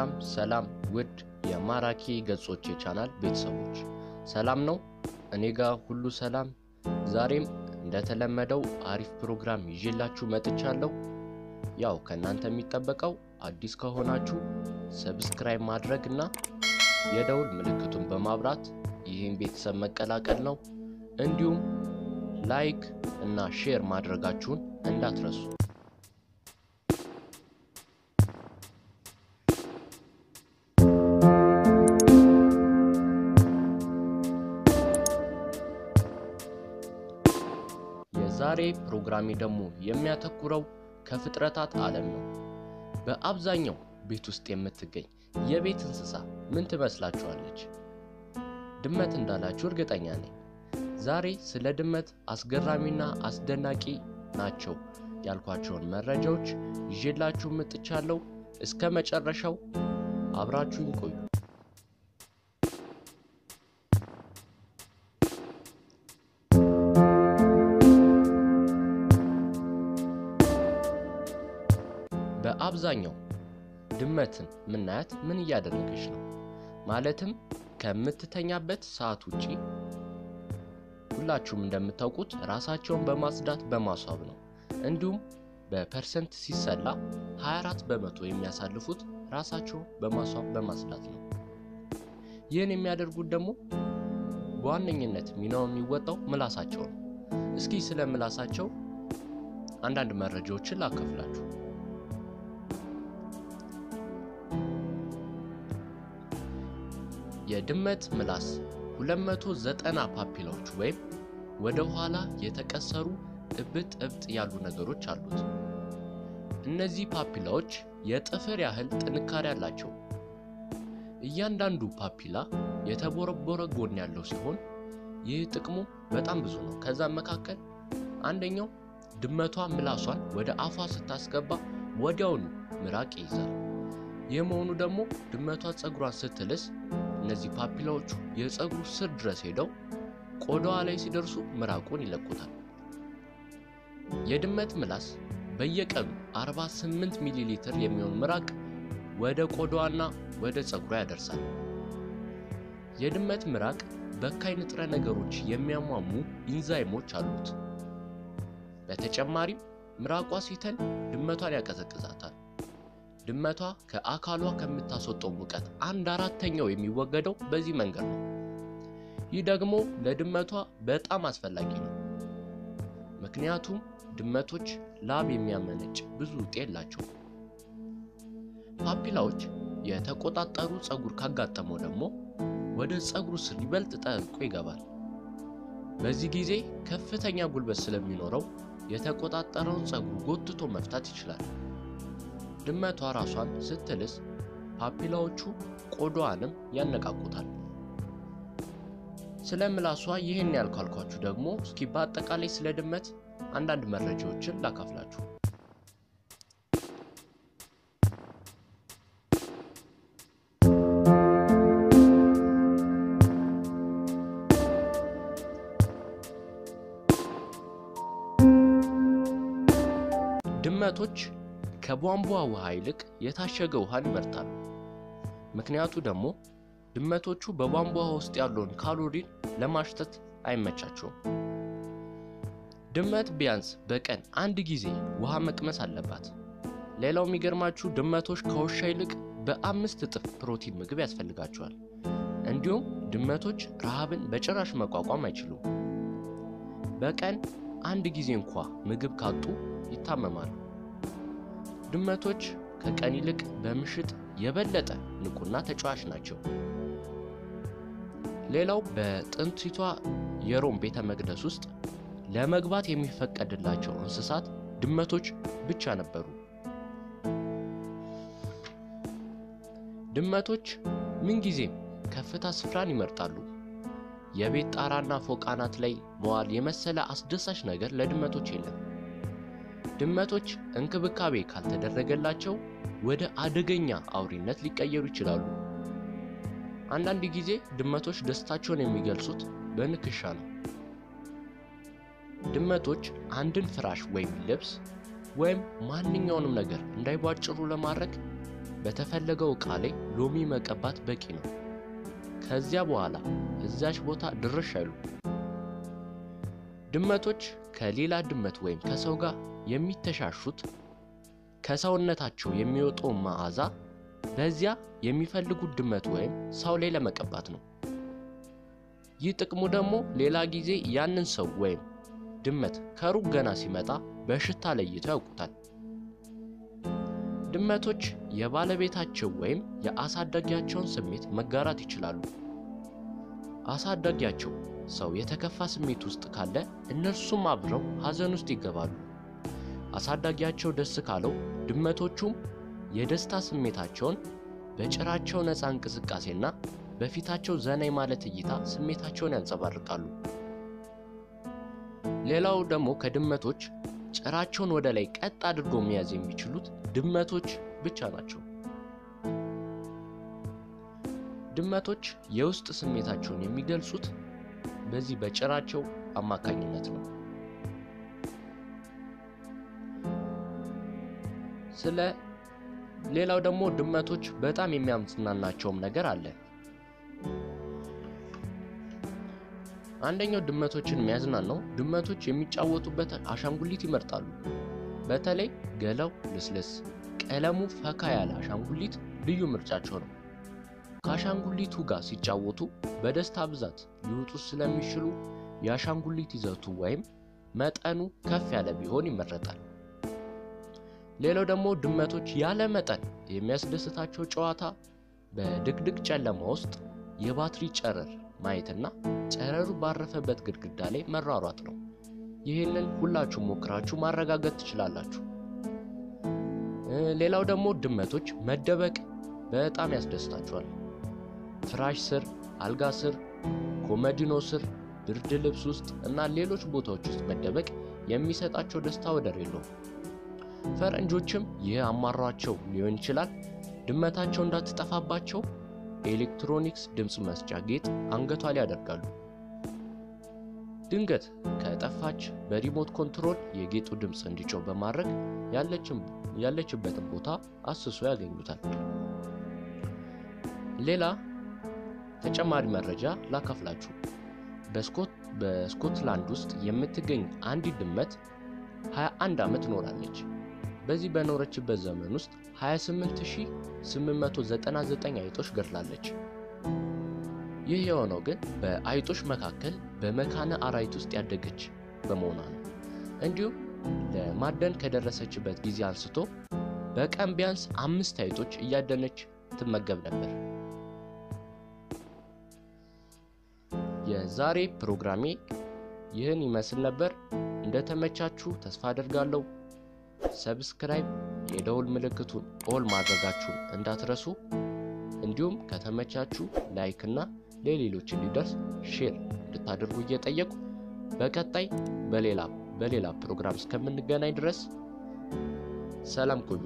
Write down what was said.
ሰላም ሰላም ውድ የማራኪ ገጾች የቻናል ቤተሰቦች ሰላም ነው? እኔ ጋር ሁሉ ሰላም። ዛሬም እንደተለመደው አሪፍ ፕሮግራም ይዤላችሁ መጥቻለሁ። ያው ከእናንተ የሚጠበቀው አዲስ ከሆናችሁ subscribe ማድረግ እና የደውል ምልክቱን በማብራት ይህን ቤተሰብ መቀላቀል ነው። እንዲሁም like እና share ማድረጋችሁን እንዳትረሱ። የዛሬ ፕሮግራሜ ደግሞ የሚያተኩረው ከፍጥረታት ዓለም ነው። በአብዛኛው ቤት ውስጥ የምትገኝ የቤት እንስሳ ምን ትመስላችኋለች? ድመት እንዳላችሁ እርግጠኛ ነኝ። ዛሬ ስለ ድመት አስገራሚና አስደናቂ ናቸው ያልኳቸውን መረጃዎች ይዤላችሁ መጥቻለሁ። እስከ መጨረሻው አብራችሁኝ ቆዩ። በአብዛኛው ድመትን ምናያት ምን እያደረገች ነው? ማለትም ከምትተኛበት ሰዓት ውጪ ሁላችሁም እንደምታውቁት ራሳቸውን በማጽዳት በማስዋብ ነው። እንዲሁም በ percent ሲሰላ 24 በመቶ የሚያሳልፉት ራሳቸውን በማስዋብ በማጽዳት ነው። ይህን የሚያደርጉት ደግሞ በዋነኝነት ሚናው የሚወጣው ምላሳቸው ነው። እስኪ ስለ ምላሳቸው አንዳንድ መረጃዎችን ላካፍላችሁ። የድመት ምላስ 290 ፓፒላዎች ወይም ወደ ኋላ የተቀሰሩ እብጥ እብጥ ያሉ ነገሮች አሉት። እነዚህ ፓፒላዎች የጥፍር ያህል ጥንካሬ አላቸው። እያንዳንዱ ፓፒላ የተቦረቦረ ጎን ያለው ሲሆን ይህ ጥቅሙ በጣም ብዙ ነው። ከዛም መካከል አንደኛው ድመቷ ምላሷን ወደ አፏ ስታስገባ ወዲያውኑ ምራቅ ይይዛል። ይህ መሆኑ ደግሞ ድመቷ ፀጉሯን ስትልስ እነዚህ ፓፒላዎቹ የፀጉሩ ስር ድረስ ሄደው ቆዳዋ ላይ ሲደርሱ ምራቁን ይለቁታል። የድመት ምላስ በየቀኑ 48 ሚሊ ሊትር የሚሆን ምራቅ ወደ ቆዳዋና ወደ ፀጉሯ ያደርሳል። የድመት ምራቅ በካይ ንጥረ ነገሮች የሚያሟሙ ኢንዛይሞች አሉት። በተጨማሪም ምራቋ ሲተን ድመቷን ያቀዘቅዛታል። ድመቷ ከአካሏ ከምታስወጣው ሙቀት አንድ አራተኛው የሚወገደው በዚህ መንገድ ነው። ይህ ደግሞ ለድመቷ በጣም አስፈላጊ ነው። ምክንያቱም ድመቶች ላብ የሚያመነጭ ብዙ ውጤ የላቸው። ፓፒላዎች የተቆጣጠሩ ፀጉር ካጋጠመው ደግሞ ወደ ፀጉሩ ስር ይበልጥ ጠልቆ ይገባል። በዚህ ጊዜ ከፍተኛ ጉልበት ስለሚኖረው የተቆጣጠረውን ፀጉር ጎትቶ መፍታት ይችላል። ድመቷ ራሷን ስትልስ ፓፒላዎቹ ቆዳዋንም ያነቃቁታል። ስለ ምላሷ ይህን ያልኳልኳችሁ ደግሞ እስኪ በአጠቃላይ ስለ ድመት አንዳንድ መረጃዎችን ላካፍላችሁ። ድመቶች ከቧንቧ ውሃ ይልቅ የታሸገ ውሃን ይመርጣሉ። ምክንያቱ ደግሞ ድመቶቹ በቧንቧ ውስጥ ያለውን ካሎሪን ለማሽተት አይመቻቸውም። ድመት ቢያንስ በቀን አንድ ጊዜ ውሃ መቅመስ አለባት። ሌላው የሚገርማችሁ ድመቶች ከውሻ ይልቅ በአምስት እጥፍ ፕሮቲን ምግብ ያስፈልጋቸዋል። እንዲሁም ድመቶች ረሃብን በጭራሽ መቋቋም አይችሉም። በቀን አንድ ጊዜ እንኳ ምግብ ካጡ ይታመማሉ። ድመቶች ከቀን ይልቅ በምሽት የበለጠ ንቁና ተጫዋች ናቸው። ሌላው በጥንቲቷ የሮም ቤተ መቅደስ ውስጥ ለመግባት የሚፈቀድላቸው እንስሳት ድመቶች ብቻ ነበሩ። ድመቶች ምንጊዜም ከፍታ ስፍራን ይመርጣሉ። የቤት ጣራና ፎቅ አናት ላይ መዋል የመሰለ አስደሳች ነገር ለድመቶች የለም። ድመቶች እንክብካቤ ካልተደረገላቸው ወደ አደገኛ አውሬነት ሊቀየሩ ይችላሉ። አንዳንድ ጊዜ ድመቶች ደስታቸውን የሚገልጹት በንክሻ ነው። ድመቶች አንድን ፍራሽ ወይም ልብስ ወይም ማንኛውንም ነገር እንዳይቧጭሩ ለማድረግ በተፈለገው ዕቃ ላይ ሎሚ መቀባት በቂ ነው። ከዚያ በኋላ እዛች ቦታ ድርሽ አይሉ። ድመቶች ከሌላ ድመት ወይም ከሰው ጋር የሚተሻሹት ከሰውነታቸው የሚወጣው መዓዛ በዚያ የሚፈልጉት ድመት ወይም ሰው ላይ ለመቀባት ነው። ይህ ጥቅሙ ደግሞ ሌላ ጊዜ ያንን ሰው ወይም ድመት ከሩቅ ገና ሲመጣ በሽታ ለይተው ያውቁታል። ድመቶች የባለቤታቸው ወይም የአሳዳጊያቸውን ስሜት መጋራት ይችላሉ። አሳዳጊያቸው ሰው የተከፋ ስሜት ውስጥ ካለ እነርሱም አብረው ሐዘን ውስጥ ይገባሉ። አሳዳጊያቸው ደስ ካለው ድመቶቹም የደስታ ስሜታቸውን በጭራቸው ነፃ እንቅስቃሴና በፊታቸው ዘና ማለት እይታ ስሜታቸውን ያንጸባርቃሉ። ሌላው ደግሞ ከድመቶች ጭራቸውን ወደ ላይ ቀጥ አድርገው መያዝ የሚችሉት ድመቶች ብቻ ናቸው። ድመቶች የውስጥ ስሜታቸውን የሚገልጹት በዚህ በጭራቸው አማካኝነት ነው። ስለ ሌላው ደግሞ ድመቶች በጣም የሚያዝናናቸውም ነገር አለ። አንደኛው ድመቶችን የሚያዝናናው ድመቶች የሚጫወቱበት አሻንጉሊት ይመርጣሉ። በተለይ ገላው ልስልስ፣ ቀለሙ ፈካ ያለ አሻንጉሊት ልዩ ምርጫቸው ነው። ከአሻንጉሊቱ ጋር ሲጫወቱ በደስታ ብዛት ሊወጡ ስለሚችሉ የአሻንጉሊት ይዘቱ ወይም መጠኑ ከፍ ያለ ቢሆን ይመረጣል። ሌላው ደግሞ ድመቶች ያለ መጠን የሚያስደስታቸው ጨዋታ በድቅድቅ ጨለማ ውስጥ የባትሪ ጨረር ማየትና ጨረሩ ባረፈበት ግድግዳ ላይ መሯሯጥ ነው። ይህንን ሁላችሁ ሞክራችሁ ማረጋገጥ ትችላላችሁ። ሌላው ደግሞ ድመቶች መደበቅ በጣም ያስደስታቸዋል። ፍራሽ ስር፣ አልጋ ስር፣ ኮመዲኖ ስር፣ ብርድ ልብስ ውስጥ እና ሌሎች ቦታዎች ውስጥ መደበቅ የሚሰጣቸው ደስታ ወደር የለውም። ፈረንጆችም ይህ አማሯቸው ሊሆን ይችላል ድመታቸው እንዳትጠፋባቸው ኤሌክትሮኒክስ ድምፅ መስጫ ጌጥ አንገቷ ላይ ያደርጋሉ። ድንገት ከጠፋች በ remote control የጌጡ ድምፅ እንዲጮህ በማድረግ ያለችበትን ቦታ አስሶ ያገኙታል። ሌላ ተጨማሪ መረጃ ላካፍላችሁ። በስኮትላንድ ውስጥ የምትገኝ አንዲት ድመት 21 ዓመት ኖራለች። በዚህ በኖረችበት ዘመን ውስጥ 28899 አይጦች ገድላለች። ይህ የሆነው ግን በአይጦች መካከል በመካነ አራዊት ውስጥ ያደገች በመሆኗ ነው። እንዲሁም ለማደን ከደረሰችበት ጊዜ አንስቶ በቀን ቢያንስ አምስት አይጦች እያደነች ትመገብ ነበር። የዛሬ ፕሮግራሜ ይህን ይመስል ነበር። እንደተመቻችሁ ተስፋ አደርጋለሁ። subscribe፣ የደውል ምልክቱን all ማድረጋችሁን እንዳትረሱ። እንዲሁም ከተመቻችሁ like እና ለሌሎች እንዲደርስ share እንድታደርጉ እየጠየቁ በቀጣይ በሌላ በሌላ ፕሮግራም እስከምንገናኝ ድረስ ሰላም ቆዩ።